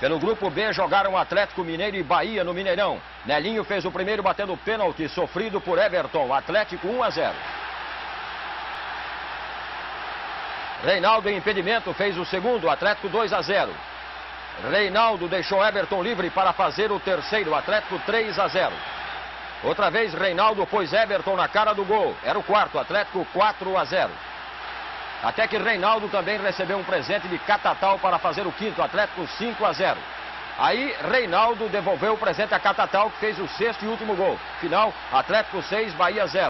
Pelo grupo B jogaram Atlético Mineiro e Bahia no Mineirão. Nelinho fez o primeiro batendo pênalti sofrido por Everton. Atlético 1 a 0. Reinaldo em impedimento fez o segundo, Atlético 2 a 0. Reinaldo deixou Everton livre para fazer o terceiro, Atlético 3 a 0. Outra vez Reinaldo pôs Everton na cara do gol. Era o quarto, Atlético 4 a 0. Até que Reinaldo também recebeu um presente de Catatal para fazer o quinto, Atlético 5 a 0. Aí Reinaldo devolveu o presente a Catatal, que fez o sexto e último gol. Final, Atlético 6, Bahia 0.